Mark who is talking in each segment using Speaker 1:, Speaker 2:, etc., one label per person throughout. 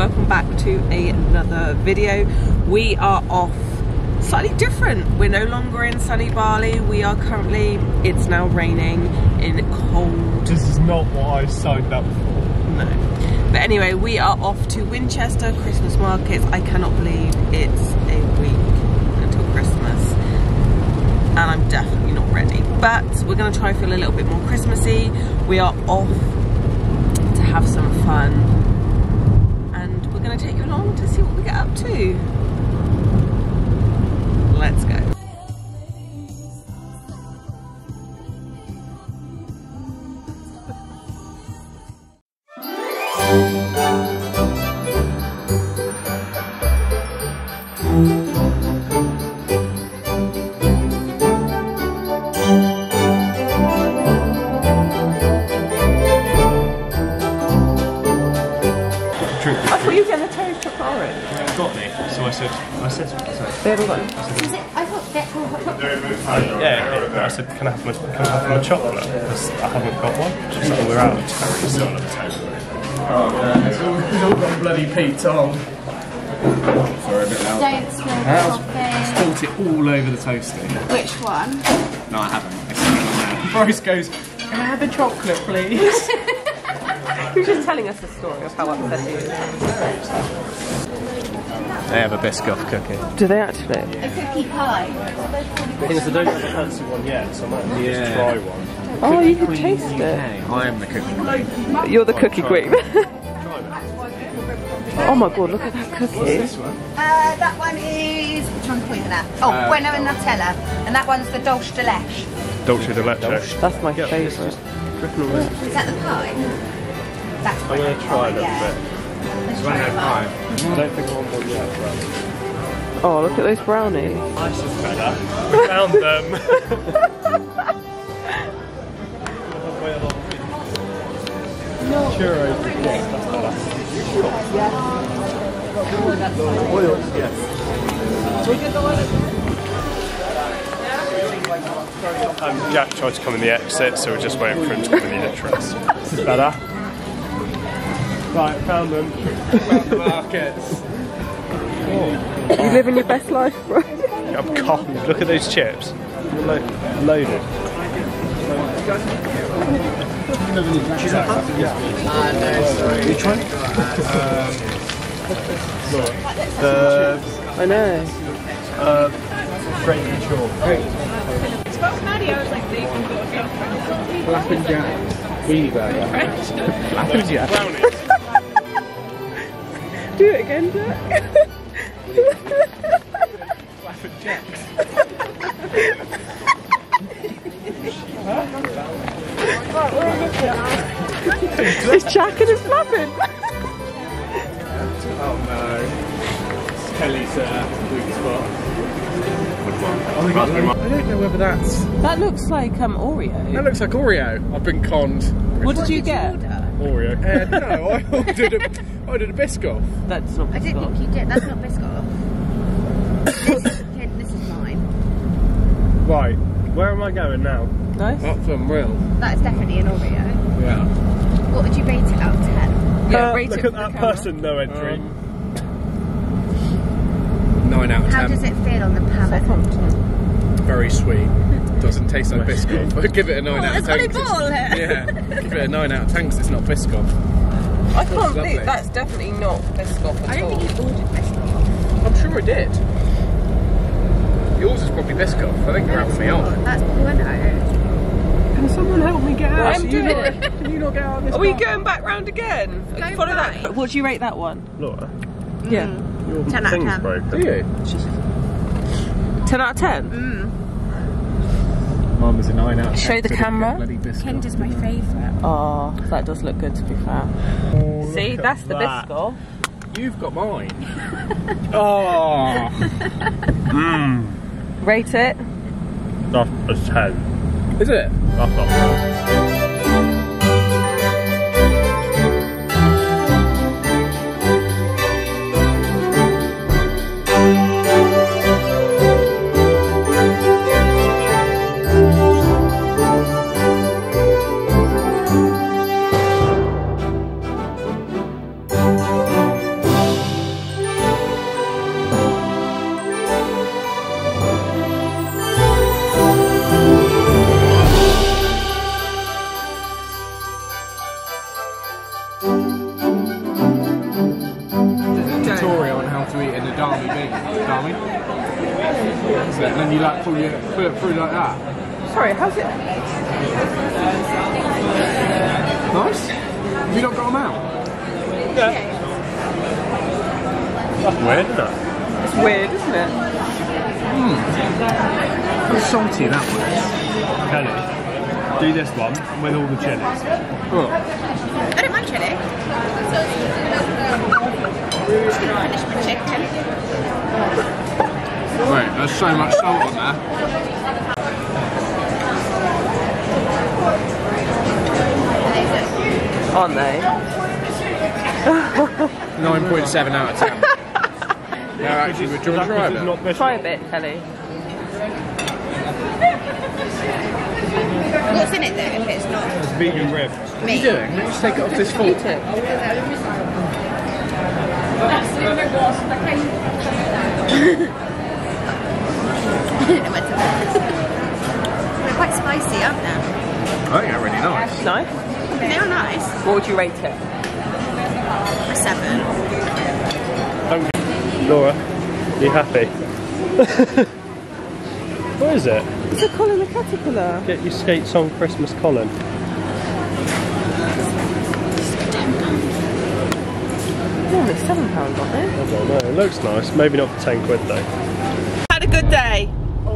Speaker 1: welcome back to another video. We are off slightly different. We're no longer in sunny Bali. We are currently, it's now raining in cold.
Speaker 2: This is not what I signed up for.
Speaker 1: No. But anyway, we are off to Winchester Christmas markets. I cannot believe it's a week until Christmas. And I'm definitely not ready. But we're gonna try and feel a little bit more Christmassy. We are off to have some fun. We're gonna take you along to see what we get up to.
Speaker 2: Yeah, but I said, can I have my, can I have my chocolate? Because I haven't got one. She's like, we're out of cherries. Still on the table.
Speaker 3: It's all, it's all got bloody Pete on. Sorry, a bit loud.
Speaker 4: Don't spill coffee.
Speaker 3: Spilt it all over the toasty.
Speaker 4: Which one?
Speaker 3: No, I haven't. It's not on there. Bryce goes, can I have a chocolate, please?
Speaker 1: He was just telling us a story of how upset he is.
Speaker 2: They have a Biscoff cookie.
Speaker 1: Do they actually?
Speaker 4: A cookie pie.
Speaker 2: The thing is, I don't have a fancy one yet, so I might have to just try one.
Speaker 1: Oh, you can taste it.
Speaker 3: I am the cookie.
Speaker 1: You're the cookie queen. oh my god, look at that cookie.
Speaker 4: Uh, that one is. Which one's pointing at? Oh, Bueno and Nutella. And that one's the Dolce de Leche.
Speaker 2: Dolce de leche.
Speaker 1: That's my favourite.
Speaker 4: Is that the pie? That's
Speaker 2: I'm
Speaker 4: Bueno
Speaker 2: going to try a little
Speaker 4: yeah.
Speaker 2: bit.
Speaker 4: Let's try the pie.
Speaker 2: I don't think I want one yet, but...
Speaker 1: Oh, look at those brownies.
Speaker 2: Ice is better. We found them. Churros. Oils, yes. Um, Jack tried to come in the exit, so we're just waiting for him to come in the entrance. This is better. Right, found them.
Speaker 3: Found the markets.
Speaker 1: You living your best life, bro.
Speaker 2: I'm cold. Look at those chips. They're lo- loaded. Which one? the
Speaker 1: I know.
Speaker 2: uh, great and chalk.
Speaker 3: Black and Jack. Weenie burger. Black and Jack.
Speaker 2: Brownies.
Speaker 1: Do it again, Jack.
Speaker 2: Clafford Jacks.
Speaker 1: It's Jack and it's flapping.
Speaker 3: Oh no. It's Kelly's uh, weak spot. I don't know whether that's.
Speaker 1: That looks like um Oreo.
Speaker 3: That looks like Oreo. I've been conned.
Speaker 1: What did you get?
Speaker 2: Oreo.
Speaker 3: Uh, no, I ordered a, I ordered a Biscoff.
Speaker 1: That's not
Speaker 4: I didn't think you did. That's not Biscoff. this, Ken, this is mine.
Speaker 2: Right, where am I going now?
Speaker 1: Nice.
Speaker 3: That's unreal.
Speaker 4: That is definitely an Oreo.
Speaker 3: Yeah.
Speaker 4: What would you rate it out of 10?
Speaker 1: Yeah,
Speaker 2: Uh,
Speaker 1: rate
Speaker 2: look
Speaker 1: it
Speaker 2: at that
Speaker 1: camera.
Speaker 2: person, no entry.
Speaker 3: Um, Nine out of ten.
Speaker 4: How
Speaker 3: ten.
Speaker 4: does it feel on the palate?
Speaker 3: Very sweet. Doesn't taste like Biscoff. Give it a nine
Speaker 4: Oh,
Speaker 3: out of
Speaker 4: that's
Speaker 3: ten. 'cause
Speaker 4: volleyball.
Speaker 3: it's- Yeah. Give it a nine out of ten 'cause it's not Biscoff.
Speaker 1: I can't
Speaker 3: lovely.
Speaker 1: think that's definitely not Biscoff at
Speaker 4: I don't
Speaker 1: all.
Speaker 4: think he ordered Biscoff.
Speaker 3: I'm sure it did. Yours is probably Biscoff. I think you're out me on.
Speaker 4: That's Bueno.
Speaker 3: Can someone help me get
Speaker 1: out? I'm doing it.
Speaker 3: Can you not get out of this?
Speaker 1: Are we going back round again?
Speaker 4: Go
Speaker 1: Follow
Speaker 4: right.
Speaker 1: that. What do you rate that one?
Speaker 2: Laura,
Speaker 1: Yeah. Mm.
Speaker 2: your
Speaker 4: 10 out of 10.
Speaker 2: broken.
Speaker 3: Do you?
Speaker 1: 10 out of 10?
Speaker 3: Mine was a nine out of
Speaker 1: Show the camera.
Speaker 3: Bloody Biscoff.
Speaker 4: Kinder's my favourite.
Speaker 1: Oh, that does look good to be fair. Oh,
Speaker 2: See,
Speaker 1: that's the
Speaker 2: that.
Speaker 1: Biscoff.
Speaker 3: You've got mine. oh. Mm.
Speaker 1: Rate it.
Speaker 2: That's a 10.
Speaker 3: Is it?
Speaker 2: That's not bad.
Speaker 3: Like pull, your, pull it through like that.
Speaker 1: Sorry, how's it?
Speaker 3: Nice. Have you not got them out?
Speaker 2: That's weird, isn't it?
Speaker 1: It's weird, isn't it? Hmm.
Speaker 3: How salty that was.
Speaker 2: Kelly, do this one with all the chilies.
Speaker 3: Oh.
Speaker 4: I don't mind chili. Just gonna finish my chicken.
Speaker 3: Wait, there's so much salt on there.
Speaker 1: Aren't they?
Speaker 3: 9.7 out of 10. no, actually, would you want to try a bit?
Speaker 1: Try a bit, Kelly.
Speaker 4: What's in it though if it's not
Speaker 2: It's vegan rib.
Speaker 4: meat?
Speaker 3: doing? Let me just take it off this fork.
Speaker 4: I don't know where to put They're quite spicy, aren't they?
Speaker 3: Oh, I think they're really nice.
Speaker 1: Nice.
Speaker 4: They're nice.
Speaker 1: What would you rate it?
Speaker 4: A seven.
Speaker 2: Laura, are you happy? what is it?
Speaker 1: It's a Colin the Caterpillar.
Speaker 2: Get your skates on Christmas Colin.
Speaker 1: Normally seven pounds, aren't they?
Speaker 2: I don't know. It looks nice. Maybe not for 10 quid though.
Speaker 1: Had a good day.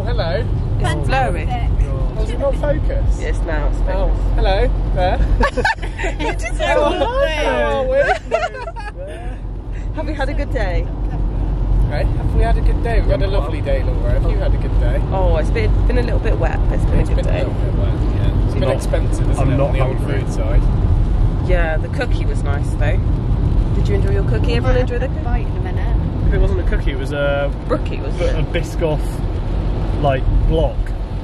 Speaker 3: Oh, hello.
Speaker 1: It's blurry.
Speaker 3: Does oh, it not focus?
Speaker 1: Yes, now it's
Speaker 3: Oh, hello. There.
Speaker 1: You just
Speaker 3: How oh, are we?
Speaker 1: Have you had a good day?
Speaker 3: Hey, have we had a good day? We've had a lovely day, Laura. Have you had a good day?
Speaker 1: Oh, it's been, been a little bit wet, it's been
Speaker 3: It's
Speaker 1: a good
Speaker 3: been a
Speaker 1: day.
Speaker 3: little bit wet, yeah. It's been
Speaker 2: Not-
Speaker 3: expensive, isn't
Speaker 2: I'm
Speaker 3: it,
Speaker 2: not
Speaker 3: on the old food side?
Speaker 1: Yeah, the cookie was nice though. Did you enjoy your cookie? Everyone enjoy the cookie?
Speaker 4: Bite in a minute.
Speaker 2: If it wasn't a cookie, it was a,
Speaker 1: Brookie, wasn't
Speaker 2: a
Speaker 1: it?
Speaker 2: Biscoff like block.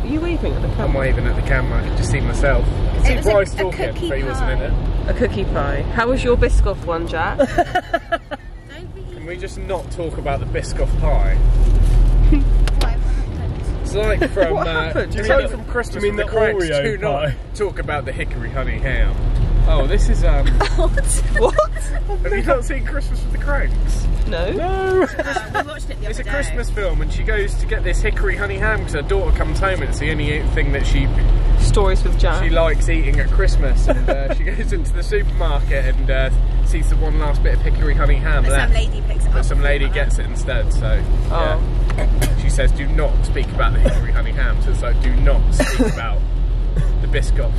Speaker 1: Are you waving at the
Speaker 3: I'm
Speaker 1: camera?
Speaker 3: waving at the camera. I can just see myself. I can see
Speaker 4: It was a-
Speaker 3: Bryce
Speaker 4: a
Speaker 3: talking,
Speaker 4: cookie
Speaker 3: but he wasn't in
Speaker 4: pie.
Speaker 3: it.
Speaker 1: A cookie pie. How was your Biscoff one, Jack?
Speaker 3: Can we just not talk about the Biscoff pie? It's like from
Speaker 1: What
Speaker 3: uh,
Speaker 1: happened?
Speaker 3: It's
Speaker 1: Do you
Speaker 3: like
Speaker 1: mean
Speaker 3: from Christmas
Speaker 2: do you mean
Speaker 3: with the,
Speaker 2: the Oreo
Speaker 3: Do not talk about the hickory honey ham. Oh, this is um.
Speaker 1: what?
Speaker 3: have you not seen Christmas with the Cranks?
Speaker 1: No.
Speaker 2: No!
Speaker 4: Uh, we watched it the
Speaker 3: It's a
Speaker 4: day.
Speaker 3: Christmas film, and she goes to get this hickory honey ham because her daughter comes home, and it's the only thing that she
Speaker 1: Stories with Jack.
Speaker 3: she likes eating at Christmas. And uh, she goes into the supermarket and uh, sees the one last bit of hickory honey ham
Speaker 4: But
Speaker 3: left.
Speaker 4: some lady picks it up.
Speaker 3: but some lady gets it instead. So
Speaker 1: Oh.
Speaker 3: yeah. she says, "Do not speak about the hickory honey ham." So it's like, "Do not speak about the Biscoff."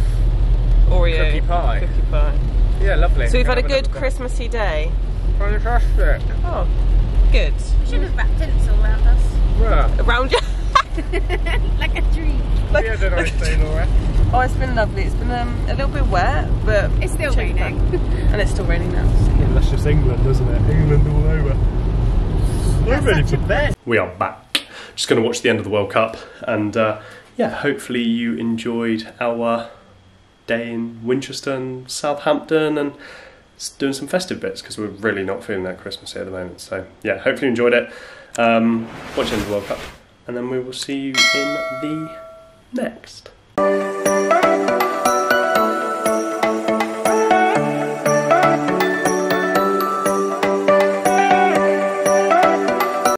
Speaker 1: Oreo.
Speaker 3: Cookie pie.
Speaker 1: Cookie pie.
Speaker 3: Yeah, lovely.
Speaker 1: So we've had a good
Speaker 3: another
Speaker 1: Christmassy day.
Speaker 3: Fantastic.
Speaker 1: Oh, good.
Speaker 4: We should have wrapped tents all around us.
Speaker 3: Yeah.
Speaker 1: Around you.
Speaker 4: like a dream.
Speaker 3: We had a nice day, Laura.
Speaker 1: Oh, it's been lovely. It's been um, a little bit wet, but
Speaker 4: It's still raining.
Speaker 1: that. and it's still raining now.
Speaker 2: Yeah, that's just England, isn't it? England all over. We're ready for bed. We are back. Just going to watch the end of the World Cup, and uh, yeah, hopefully you enjoyed our day in Winchester and Southampton and doing some festive bits because we're really not feeling that Christmas here at the moment. So yeah, hopefully you enjoyed it. Um, watch the World Cup, and then we will see you in the next.